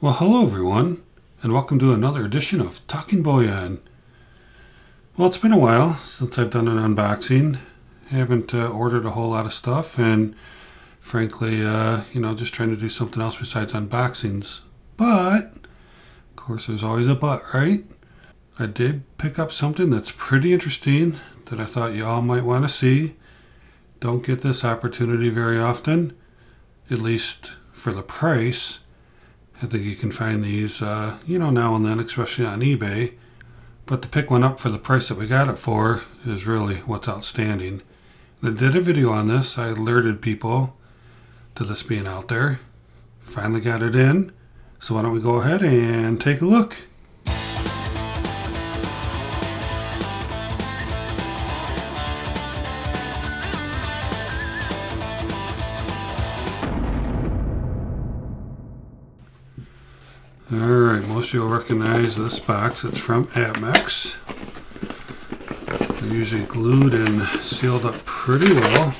Well, hello everyone, and welcome to another edition of Talking Bullion. Well, it's been a while since I've done an unboxing. I haven't uh, ordered a whole lot of stuff, and frankly, uh, you know, just trying to do something else besides unboxings. But, of course, there's always a but, right? I did pick up something that's pretty interesting that I thought y'all might want to see. Don't get this opportunity very often, at least for the price. I think you can find these, uh, you know, now and then, especially on eBay. But to pick one up for the price that we got it for is really what's outstanding. And I did a video on this. I alerted people to this being out there. Finally got it in. So why don't we go ahead and take a look. Alright, most of you will recognize this box. It's from Apmex. They're usually glued and sealed up pretty well.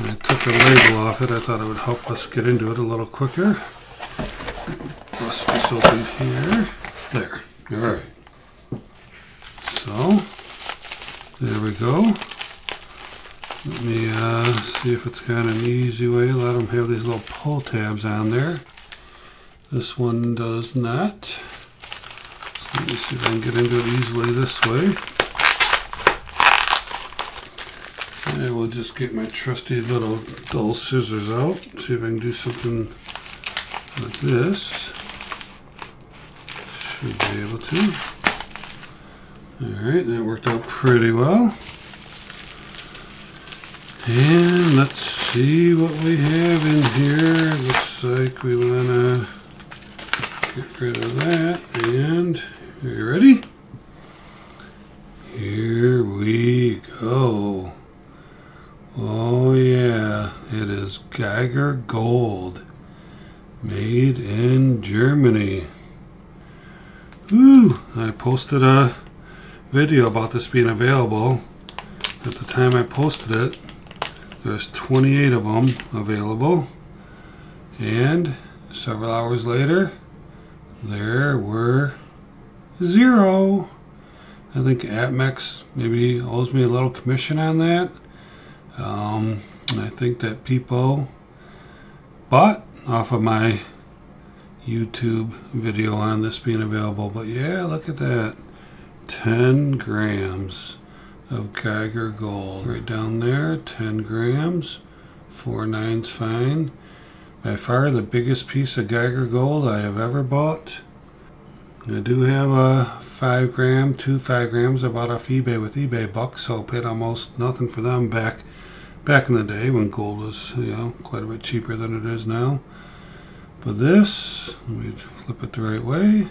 I took the label off it. I thought it would help us get into it a little quicker. Bust this open here. There. Alright. So, there we go. Let me uh, see if it's got an easy way. Let them have these little pull tabs on there. This one does not. So let me see if I can get into it easily this way. I will just get my trusty little dull scissors out. See if I can do something like this. Should be able to. Alright, that worked out pretty well. And let's see what we have in here. Looks like we want to Get rid of that. And you ready? Here we go. Oh yeah, it is Geiger Gold. Made in Germany. Ooh, I posted a video about this being available. At the time I posted it, there's 28 of them available. And several hours later, there were zero. I think Apmex maybe owes me a little commission on that. Um, I think that people bought off of my YouTube video on this being available. But yeah, look at that. 10 grams of Geiger Gold. Right down there, 10 grams. Four nines fine. By far the biggest piece of Geiger Gold I have ever bought. I do have a 5 gram, two 5 grams I bought off eBay with eBay bucks, so I paid almost nothing for them back back in the day when gold was, you know, quite a bit cheaper than it is now. But this, let me flip it the right way.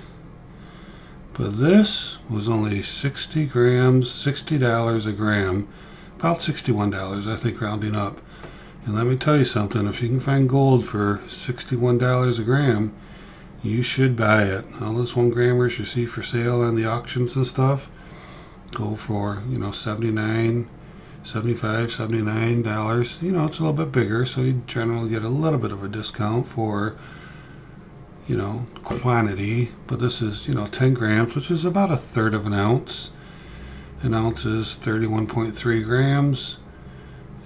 But this was only 60 grams, $60 a gram, about $61 I think rounding up. And let me tell you something, if you can find gold for $61 a gram, you should buy it. All those one grammers you see for sale on the auctions and stuff go for, you know, 79 75 79 dollars. You know it's a little bit bigger so you generally get a little bit of a discount for you know quantity. But this is you know 10 grams which is about a third of an ounce. An ounce is 31.3 grams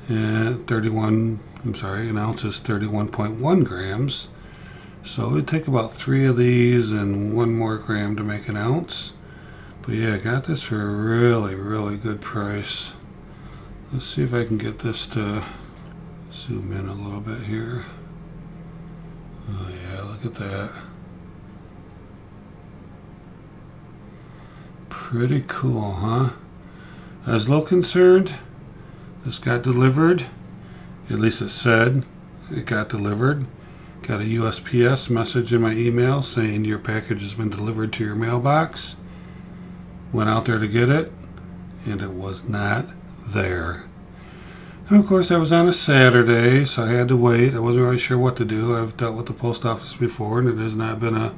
and 31 I'm sorry an ounce is 31.1 grams. So it'd take about three of these and one more gram to make an ounce. But yeah I got this for a really really good price. Let's see if I can get this to zoom in a little bit here. Oh yeah look at that. Pretty cool huh? I was a little concerned this got delivered. At least it said it got delivered. Got a USPS message in my email saying your package has been delivered to your mailbox. Went out there to get it, and it was not there. And of course, I was on a Saturday, so I had to wait. I wasn't really sure what to do. I've dealt with the post office before, and it has not been a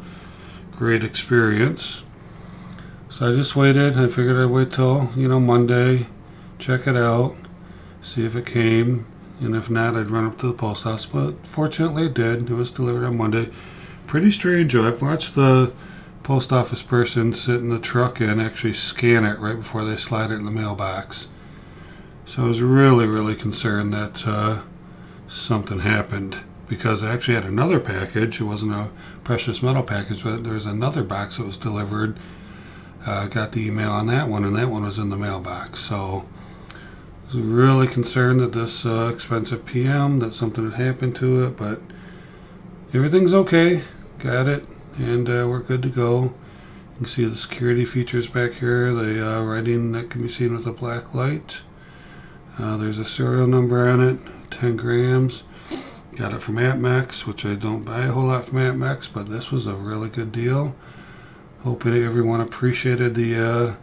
great experience. So I just waited. I figured I'd wait till, you know, Monday, check it out see if it came, and if not, I'd run up to the post office. But fortunately, it did. It was delivered on Monday. pretty strange. I've watched the post office person sit in the truck and actually scan it right before they slide it in the mailbox. So I was really, really concerned that uh, something happened because I actually had another package. It wasn't a precious metal package, but there was another box that was delivered. Uh, got the email on that one, and that one was in the mailbox. So was really concerned that this uh, expensive PM, that something had happened to it, but everything's okay. Got it, and uh, we're good to go. You can see the security features back here, the uh, writing that can be seen with a black light. Uh, there's a serial number on it, 10 grams. Got it from APMEX, which I don't buy a whole lot from APMEX, but this was a really good deal. Hoping everyone appreciated the uh,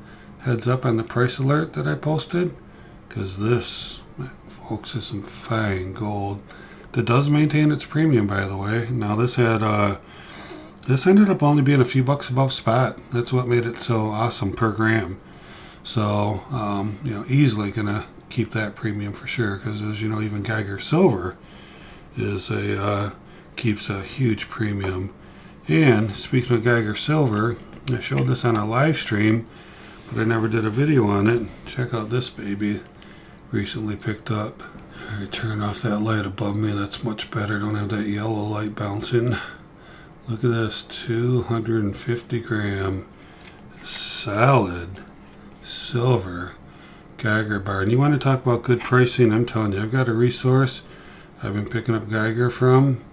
heads up on the price alert that I posted, because this, folks, is some fine gold. That does maintain its premium, by the way. Now this had, uh, this ended up only being a few bucks above spot. That's what made it so awesome per gram. So, um, you know, easily gonna keep that premium for sure, because as you know, even Geiger Silver is a uh, keeps a huge premium. And speaking of Geiger Silver, I showed this on a live stream, but I never did a video on it. Check out this baby, recently picked up. I turn off that light above me. That's much better. Don't have that yellow light bouncing. Look at this, 250 gram solid silver Geiger bar. And you want to talk about good pricing? I'm telling you, I've got a resource I've been picking up Geiger from,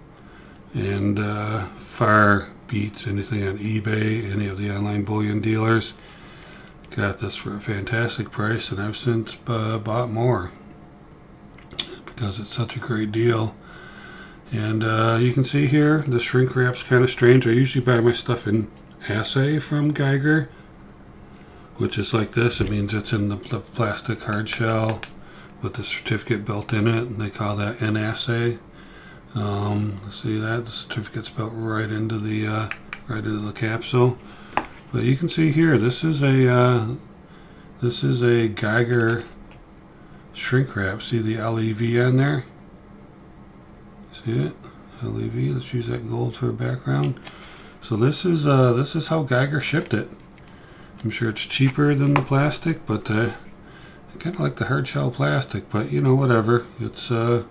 and uh, far beats anything on eBay, any of the online bullion dealers. Got this for a fantastic price, and I've since uh, bought more because it's such a great deal. And uh, you can see here, the shrink wrap's kind of strange. I usually buy my stuff in assay from Geiger, which is like this. It means it's in the, plastic hard shell with the certificate built in it. and They call that an assay. Um, see that the certificate's built right into the uh, right into the capsule. But you can see here, this is a uh, this is a Geiger shrink wrap. See the LEV on there? See it? LEV. Let's use that gold for a background. So this is uh, this is how Geiger shipped it. I'm sure it's cheaper than the plastic, but uh, kind of like the hard shell plastic, but you know, whatever. It's uh,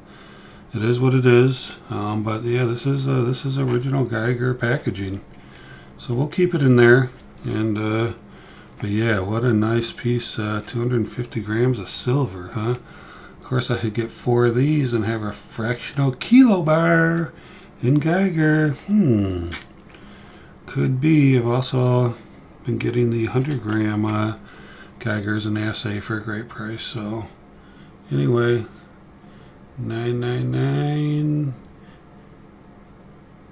it is what it is. Um, but yeah, this is uh, this is original Geiger packaging, so we'll keep it in there. And uh, but yeah, what a nice piece. Uh, 250 grams of silver, huh? Of course, I could get four of these and have a fractional kilo bar in Geiger. Hmm. Could be. I've also been getting the 100 gram uh, Geiger's an assay for a great price. So anyway, 999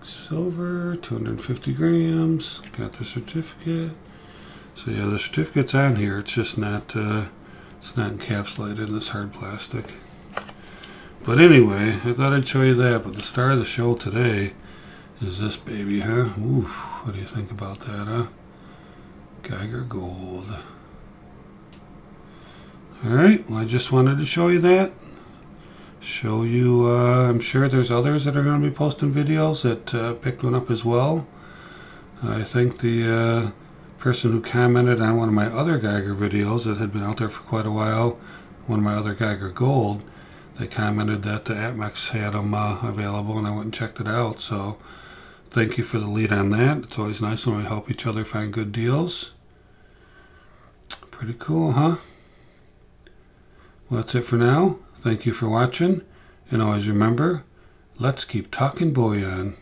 silver, 250 grams. Got the certificate. So yeah, the certificate's on here. It's just not uh, it's not encapsulated in this hard plastic. But anyway, I thought I'd show you that. But the star of the show today is this baby, huh? Oof, what do you think about that, huh? Geiger Gold. Alright, well I just wanted to show you that. Show you, uh, I'm sure there's others that are going to be posting videos that uh, picked one up as well. I think the uh, person who commented on one of my other Geiger videos that had been out there for quite a while, one of my other Geiger Gold, they commented that the APMEX had them uh, available and I went and checked it out. So thank you for the lead on that. It's always nice when we help each other find good deals. Pretty cool, huh? Well, that's it for now. Thank you for watching. And always remember, let's keep talking bullion.